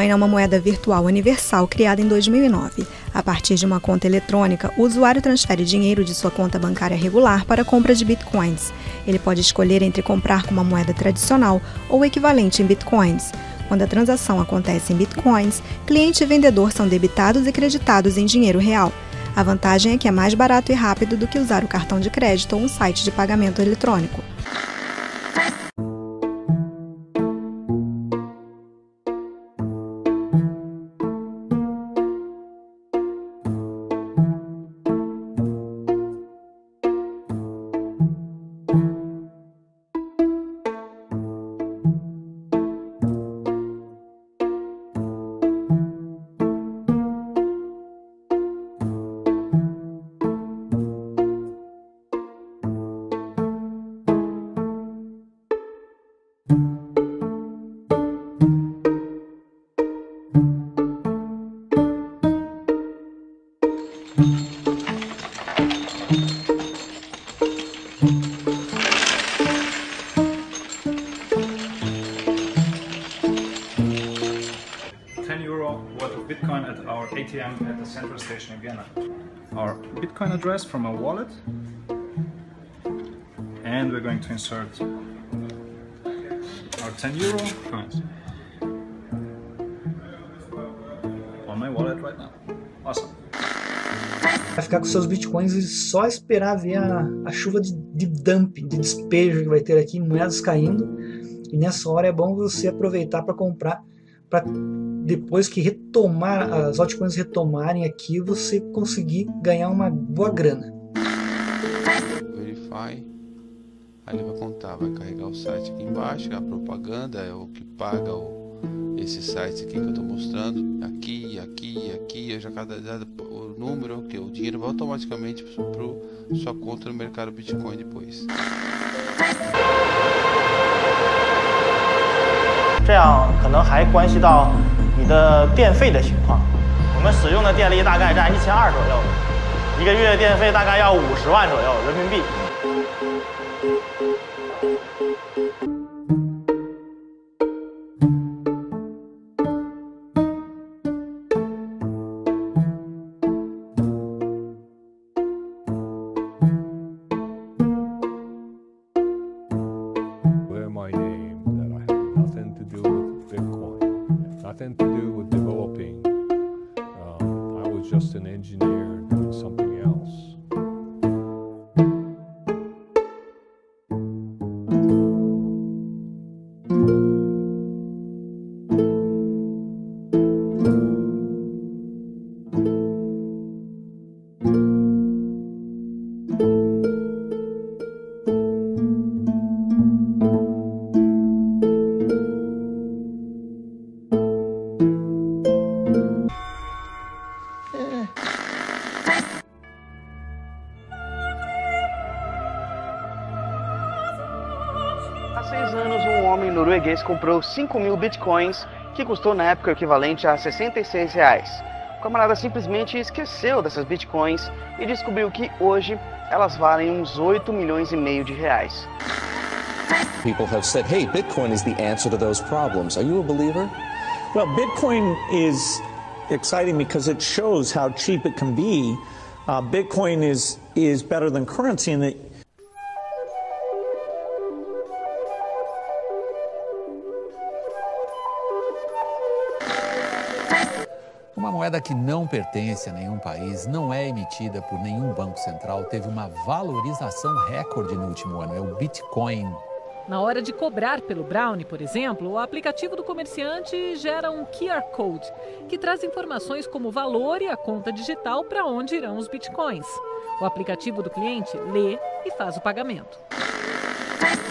Bitcoin é uma moeda virtual universal criada em 2009. A partir de uma conta eletrônica, o usuário transfere dinheiro de sua conta bancária regular para a compra de bitcoins. Ele pode escolher entre comprar com uma moeda tradicional ou equivalente em bitcoins. Quando a transação acontece em bitcoins, cliente e vendedor são debitados e creditados em dinheiro real. A vantagem é que é mais barato e rápido do que usar o cartão de crédito ou um site de pagamento eletrônico. Bitcoin at our ATM at the central station in Vienna. Our Bitcoin address from our wallet. And we're going to insert our 10 euro coins on my wallet right now. Awesome. Vai ficar com seus bitcoins e só esperar ver a, a chuva de, de dumping, de despejo que vai ter aqui, moedas caindo. E nessa hora é bom você aproveitar para comprar, para depois que retomar as altcoins retomarem aqui, você conseguir ganhar uma boa grana. Verify. Aí ele vai contar, vai carregar o site aqui embaixo, a propaganda é o que paga o, esse site aqui que eu estou mostrando. Aqui, aqui, aqui, eu já cadastro o número, que o dinheiro vai automaticamente para sua conta no mercado Bitcoin depois. 这样可能还关系到你的电费的情况。我们使用的电力大概在一千二左右，一个月电费大概要五十万左右人民币。Norueguês comprou 5 mil bitcoins, que custou na época o equivalente a 66 reais. O camarada simplesmente esqueceu dessas bitcoins e descobriu que hoje elas valem uns 8 milhões e meio de reais. People have said, hey, Bitcoin is the answer to those problems. Are you a believer? Well, Bitcoin is exciting because it shows how cheap it can be. Uh, Bitcoin is is better than currency in that Uma moeda que não pertence a nenhum país, não é emitida por nenhum banco central, teve uma valorização recorde no último ano. É o Bitcoin. Na hora de cobrar pelo Brownie, por exemplo, o aplicativo do comerciante gera um QR Code, que traz informações como o valor e a conta digital para onde irão os bitcoins. O aplicativo do cliente lê e faz o pagamento.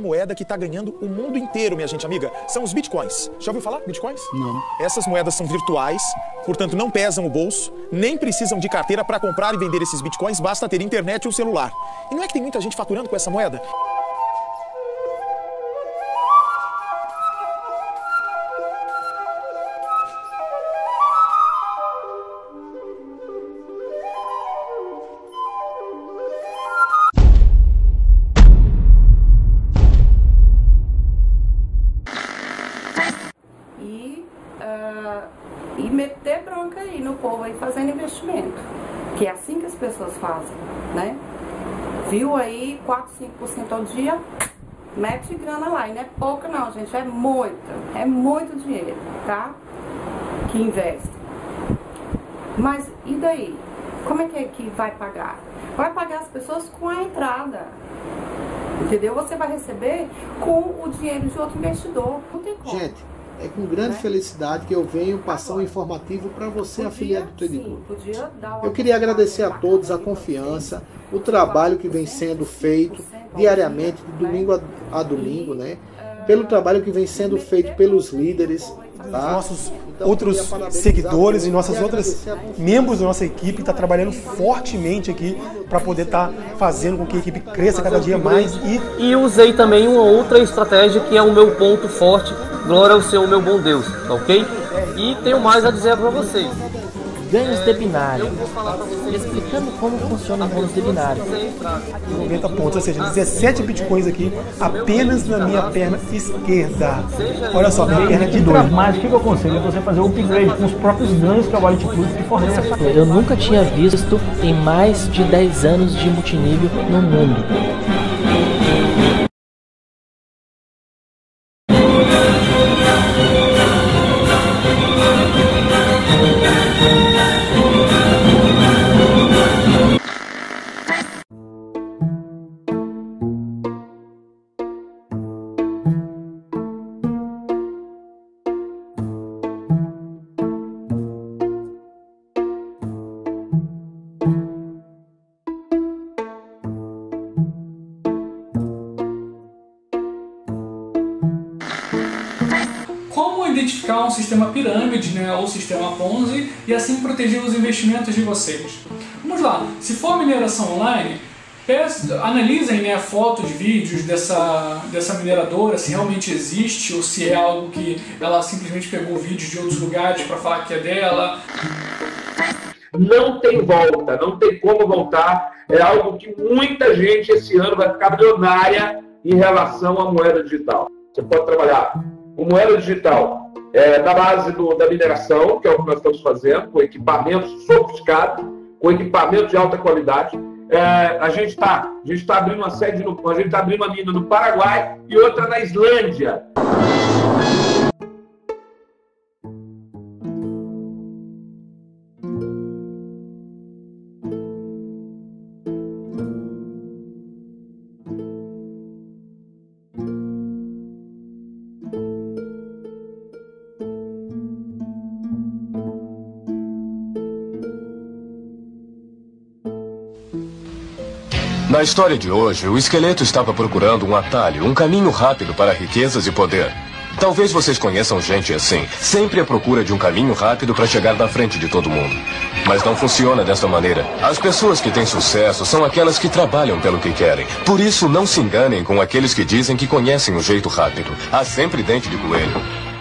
Moeda que está ganhando o mundo inteiro, minha gente amiga, são os bitcoins. Já ouviu falar bitcoins? Não. Essas moedas são virtuais, portanto não pesam o bolso, nem precisam de carteira para comprar e vender esses bitcoins, basta ter internet ou celular. E não é que tem muita gente faturando com essa moeda? Que é assim que as pessoas fazem, né? Viu aí 4, 5% ao dia, mete grana lá. E não é pouca não, gente, é muita, é muito dinheiro, tá? Que investe. Mas e daí? Como é que, é que vai pagar? Vai pagar as pessoas com a entrada. Entendeu? Você vai receber com o dinheiro de outro investidor. Não tem como. Gente, é com grande felicidade que eu venho passar um informativo para você, afiliado do Trade Club. Eu queria agradecer a todos a confiança, o trabalho que vem sendo feito diariamente, de domingo a, domingo, né? Pelo trabalho que vem sendo feito pelos líderes, tá? nossos outros seguidores e nossas outras membros da nossa equipe está trabalhando fortemente aqui para poder estar tá fazendo com que a equipe cresça cada dia mais e e usei também uma outra estratégia que é o meu ponto forte glória ao Senhor meu bom Deus tá ok e tenho mais a dizer para vocês ganhos de binário, explicando como funciona o bônus de binário. 90 pontos, ou seja, 17 bitcoins aqui apenas na minha perna esquerda. Olha só, minha perna de dois. Mas o que eu aconselho é você fazer o upgrade com os próprios ganhos que a Wallet Plus te fornece. Eu nunca tinha visto em mais de 10 anos de multinível no mundo. Um sistema pirâmide né, ou sistema Ponzi e assim proteger os investimentos de vocês? Vamos lá, se for mineração online, analisem né, fotos, vídeos dessa, dessa mineradora, se realmente existe ou se é algo que ela simplesmente pegou vídeos de outros lugares para falar que é dela. Não tem volta, não tem como voltar. É algo que muita gente esse ano vai ficar milionária em relação à moeda digital. Você pode trabalhar com moeda digital é, na base do, da mineração, que é o que nós estamos fazendo, com equipamentos sofisticados, com equipamentos de alta qualidade. É, a gente está tá abrindo uma sede, no, a gente está abrindo uma mina no Paraguai e outra na Islândia. Na história de hoje, o esqueleto estava procurando um atalho, um caminho rápido para riquezas e poder. Talvez vocês conheçam gente assim, sempre à procura de um caminho rápido para chegar na frente de todo mundo. Mas não funciona dessa maneira. As pessoas que têm sucesso são aquelas que trabalham pelo que querem. Por isso, não se enganem com aqueles que dizem que conhecem o jeito rápido. Há sempre dente de coelho.